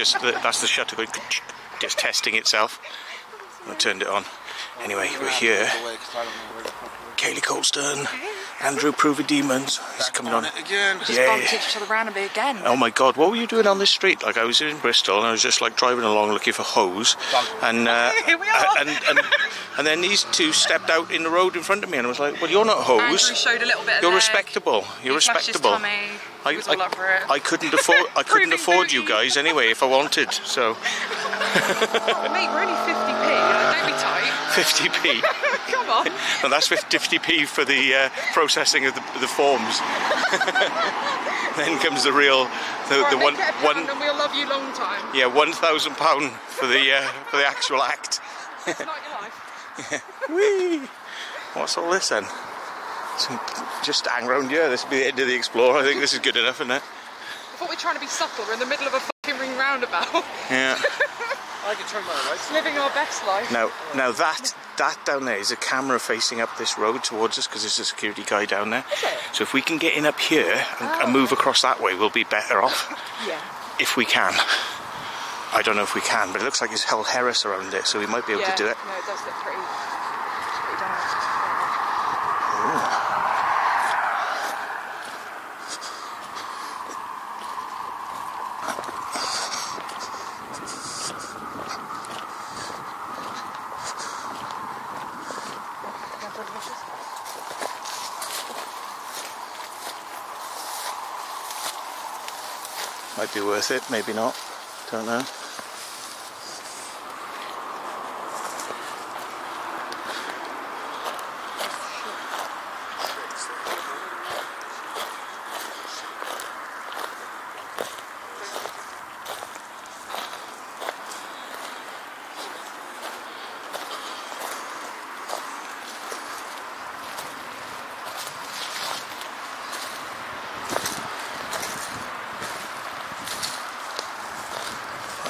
just the, that's the shutter going, just testing itself. I turned it on. Anyway, we're here. Kayleigh Coulston, Andrew Proving Demons. He's coming on. again. Just Yeah. bumped each other around a bit again. Oh my god, what were you doing on this street? Like I was in Bristol and I was just like driving along looking for hose and uh, Here we are. and, and and then these two stepped out in the road in front of me and I was like, Well you're not hose. Andrew showed a little bit You're leg. respectable. You're He respectable. tummy. He was all over it. I couldn't afford I couldn't afford you guys anyway if I wanted. So Mate, we're only 50p. Like, don't be tight. 50p. Come on. and that's 50p for the uh, processing of the, the forms. then comes the real the, Right, the one it a pound one and we'll love you long time. yeah, one thousand pound for the uh, for the actual act. It's not your life. Whee! What's all this then? Some, just hang round here. This will be the end of the Explorer. I think this is good enough, isn't it? I thought we're trying to be subtle. We're in the middle of a fucking ring roundabout. Yeah. I can turn my lights. Living our best life. Now, now that that down there is a camera facing up this road towards us because there's a security guy down there. Is it? So if we can get in up here and, and oh. move across that way, we'll be better off. Yeah. if we can. I don't know if we can, but it looks like there's whole Heras around it, so we might be able yeah. to do it. No, it does look pretty. pretty dark. Yeah, blood rushes. Might be worth it, maybe not. Don't know.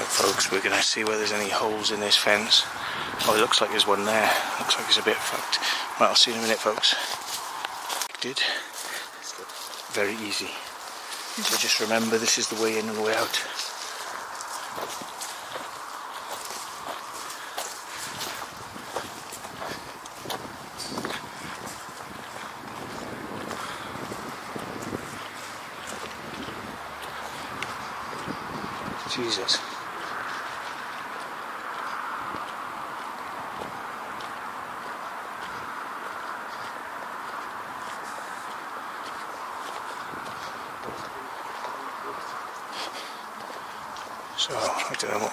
Right, folks, we're going to see whether there's any holes in this fence. Oh, it looks like there's one there. Looks like it's a bit fucked. Right, I'll see you in a minute, folks. Did very easy. So just remember, this is the way in and the way out. So, I don't know what.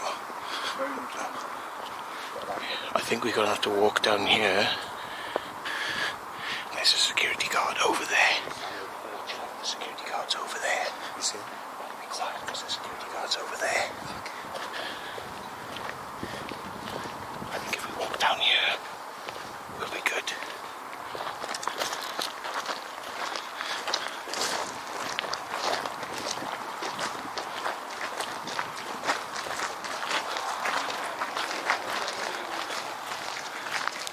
I think we're to have to walk down here. There's a security guard over there. The security guard's over there. You see? Be quiet because the security guard's over there. I think if we walk down here, we'll be good.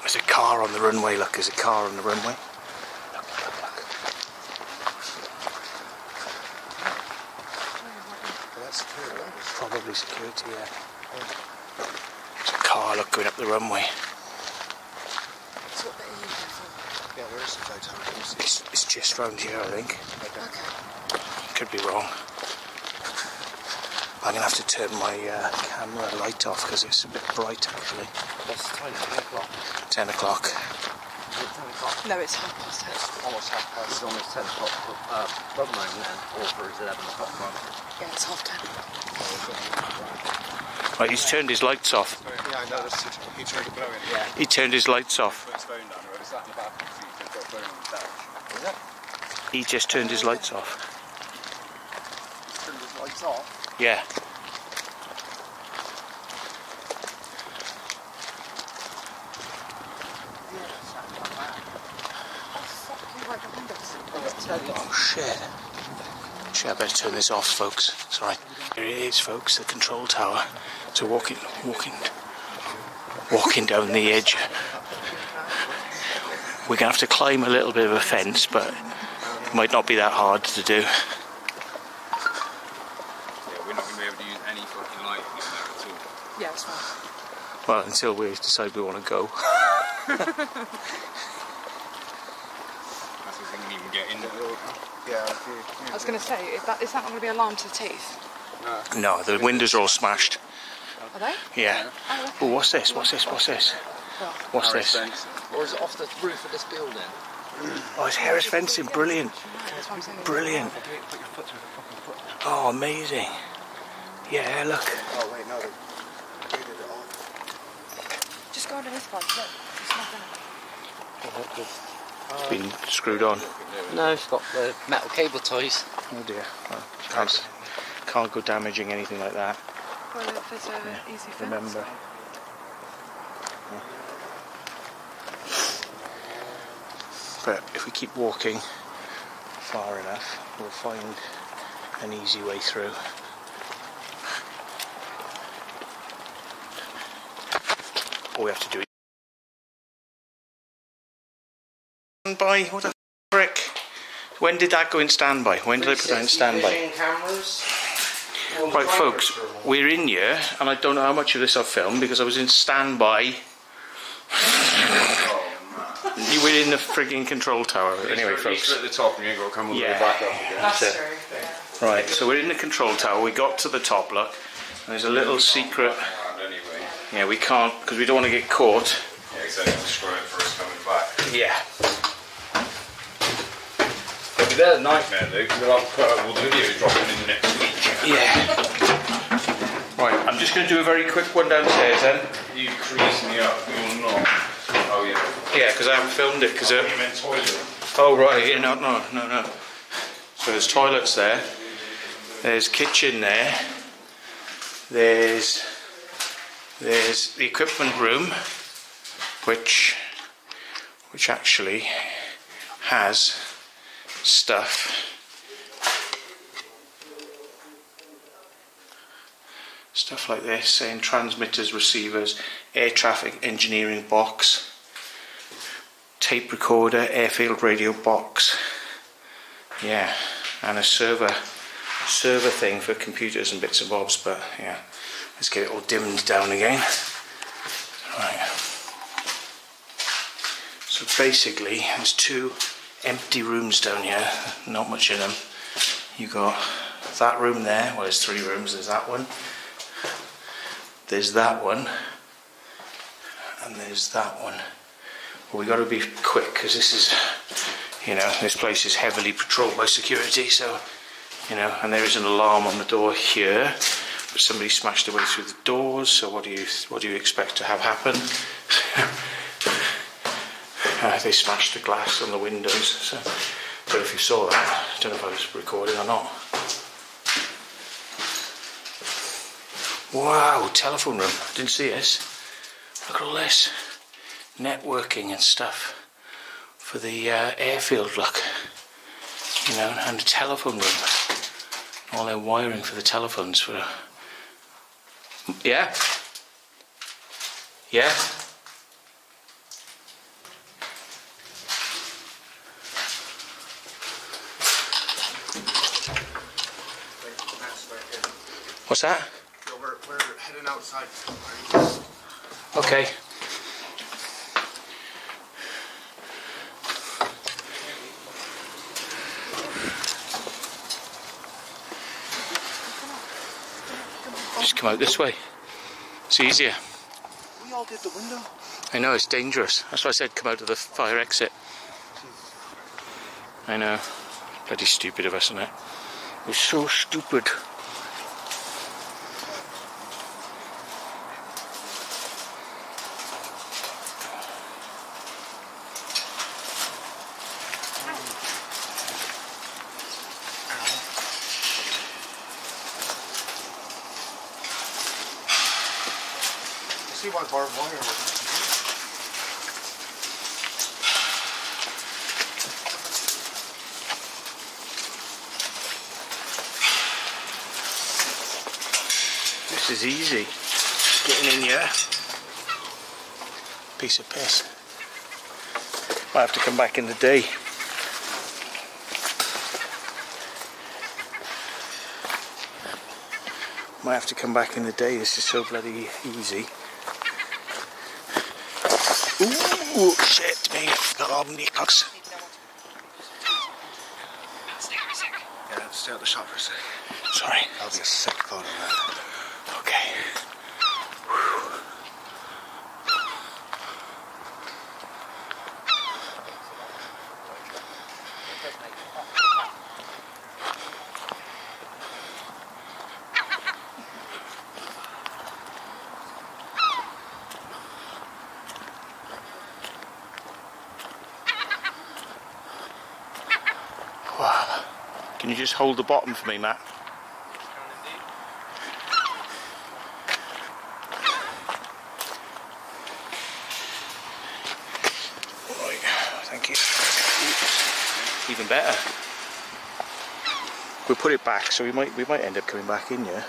There's a car on the runway, look, there's a car on the runway. Look, look, look. That's cool. Probably security, yeah. There's a car, look, going up the runway. So what bit are you here for? Yeah, there is some photos. It's, it's just round here, I think. Okay. Could be wrong. I'm gonna have to turn my uh, camera light off because it's a bit bright actually. What's the time? 10 o'clock. 10 o'clock. Is it 10 o'clock? No, it's half past ten. Almost half past. It's almost 10 o'clock. Uh, at the moment, and over is 11 o'clock. Yeah, it's half ten. Right, he's turned his lights off. Yeah, I noticed it. He turned it blowing. Yeah. He turned his lights off. His phone down, or that in the back? So you can put a phone on the dash. Is it? He just turned his lights off. Turned his lights off. Yeah. Fucking right behind us. Shit. Shit, I better turn this off, folks. Sorry. Here it is, folks, the control tower. So walking, walking, walking down the edge. We're gonna have to climb a little bit of a fence, but it might not be that hard to do. Yeah, we're not going to be able to use any fucking light getting out at all. Yes. Well, until we decide we want to go. That's the thing, you even get in there. I was going to say, is that, is that not going to be alarm to the teeth? No, the windows are all smashed. Are they? Yeah. Oh, okay. Oh, what's this? What's this? What's this? What's this? Or is it off the roof of this building? Oh, it's Heras fencing. Brilliant. That's what I'm saying. Brilliant. Oh, amazing. Yeah, look. Oh, wait, no. They, they did it all. Just go under this one. Look, it's not oh, there. It's been screwed on. No, it's got the metal cable ties. Oh dear. Well, can't, can't go damaging anything like that. Well, if there's a easy fence. Remember. But if we keep walking far enough, we'll find an easy way through. All we have to do standby. What the frick? When did that go in standby? When did I put that in standby? cameras. Right, folks, we're in here, and I don't know how much of this I've filmed because I was in standby. You were in the frigging control tower. Anyway, folks. at the top and you ain't got to come all the way back up again. That's it. true. Right, so we're in the control tower. We got to the top, look. and There's a little secret. Anyway. Yeah, we can't because we don't want to get caught. Yeah, exactly. Destroy it first coming back. Yeah. It'll be there uh, a nightmare though, because I'll put up all the videos dropping in the next week. Yeah. Right, I'm just going to do a very quick one downstairs then. You crease me up, you will not. Oh yeah. Yeah, because I haven't filmed it because. Uh, you meant toilet. Oh right, yeah, no, no, no, no. So there's toilets there. There's kitchen there. There's there's the equipment room, which which actually has stuff. Stuff like this, saying transmitters, receivers, air traffic engineering box tape recorder, airfield radio box. Yeah, and a server server thing for computers and bits and bobs, but yeah. Let's get it all dimmed down again. Right. So basically there's two empty rooms down here, not much in them. You got that room there, well there's three rooms, there's that one. There's that one. And there's that one. But we got to be quick because this is, you know, this place is heavily patrolled by security. So, you know, and there is an alarm on the door here, somebody smashed their way through the doors. So what do you what do you expect to have happen? uh, they smashed the glass on the windows. So, but if you saw that, I don't know if I was recording or not. Wow, telephone room. Didn't see this. Look at all this networking and stuff for the uh, airfield look you know and a telephone room all their wiring for the telephones for yeah yeah what's that we're, we're heading outside. okay Just come out this way. It's easier. We all did the window. I know it's dangerous. That's why I said come out of the fire exit. I know. Bloody stupid of us, isn't it? We're so stupid. Is easy. Getting in here. Piece of piss. Might have to come back in the day. Might have to come back in the day. This is so bloody easy. Ooh, shit me. Forgot the cocks. Yeah, stay out of the shop for a sec. Sorry. That'll be a sick photo, man. Okay. Wow. Can you just hold the bottom for me, Matt? Right, thank you. Oops. Even better. We'll put it back, so we might we might end up coming back in, yeah.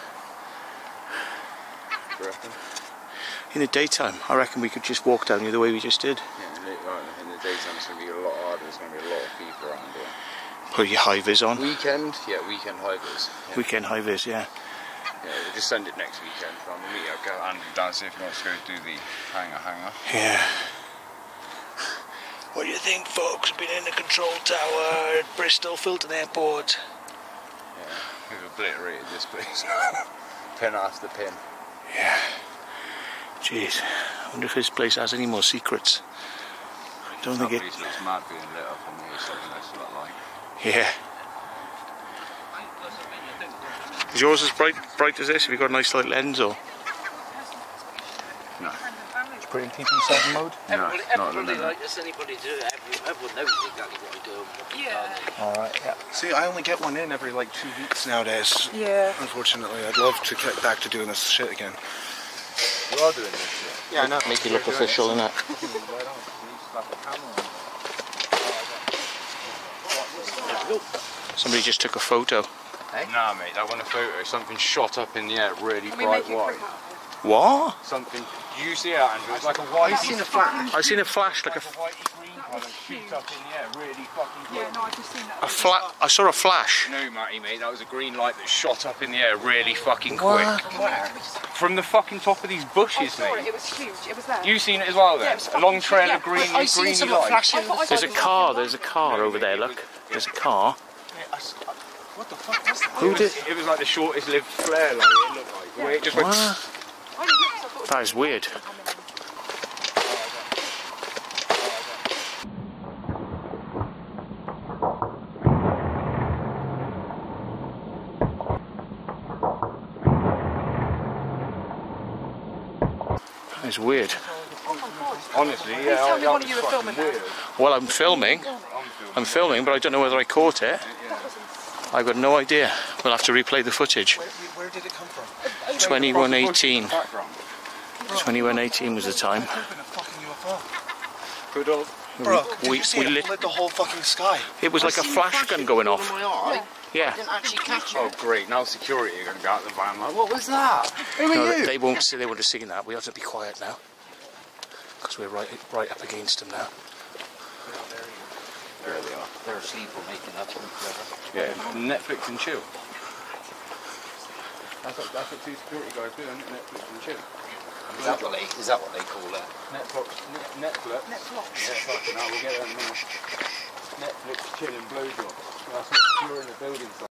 In the daytime, I reckon we could just walk down here the way we just did. Yeah, in the, right, in the daytime it's going to be a lot harder. There's going to be a lot of people around here. Put your high vis on. Weekend? Yeah, weekend hivers. Yeah, Weekend high vis, yeah. yeah, we'll just send it next weekend. I'm going to meet up, go Andrew down, see if he wants to go do the hangar hangar. Yeah. What do you think, folks? Been in the control tower at Bristol Filton Airport. Yeah, we've obliterated this place. pin after pin. Yeah. Jeez. I wonder if this place has any more secrets. I don't think it. This looks mad being lit up on here, something that's a lot like. Yeah. Is yours as bright bright as this? Have you got a nice light lens or? No. Put in TP7 mode. No, Everybody, not everybody minute. like this, anybody do it, every, everyone knows exactly what I do and what Yeah. Alright, yeah. See, I only get one in every like two weeks nowadays. Yeah. Unfortunately, I'd love to get back to doing this shit again. You are doing this shit. Yeah, I know. Make it look official, innit? Somebody just took a photo. Nah, mate, that wasn't a photo. Something shot up in the air, really Can we bright make white. What? Something. Do you see that, Andrew? It's like a white. I've seen a flash. I've seen a flash like a, like a whitey green colour shoot up in the air, really fucking quick. Yeah, no, I've just seen that. a flat. I saw a flash. No, Matty, mate, that was a green light that shot up in the air really fucking What? quick. Where? From the fucking top of these I bushes, saw mate. it was huge. It was there. You seen it as well Yeah, then? it was a long fucking- trail yeah, of green, I seen greeny light. flashes. I There's a car. There's a car over there. Look. There's a car. What the fuck was that? Who It did? was, it was like the shortest lived flare light it looked like. The way it just went. What? I didn't look 'cause I thought it That is weird. was. That is weird. Oh. Honestly, Please yeah, tell me one of you were filming weird. Well, I'm filming. I'm filming. I'm filming, but I don't know whether I caught it. I've got no idea. We'll have to replay the footage. Where, where did it come from? 2118. Background. 2118 was the time. It could have been a fucking UFO. Could have. Bro, did We- you see we it lit- lit the whole fucking sky? It was like a flash gun going off. my eye. Yeah. didn't actually catch Oh, great. Now security are going to be out the van. Like, what was that? Who are No, you? they won't see. They would have seen that. We have to be quiet now because we're right, right up against them now. There they are. They're asleep or making up. Yeah, Netflix and chill. That's what, that's what two security guys do, isn't it? Netflix and chill. Is that what they, is that what they call it? Netflix. Net, Netflix. Netflix. Yeah, fucking hell, we'll get that in a minute. Netflix, chill and blowjob. That's what secure in the building.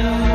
안녕.